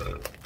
Uh,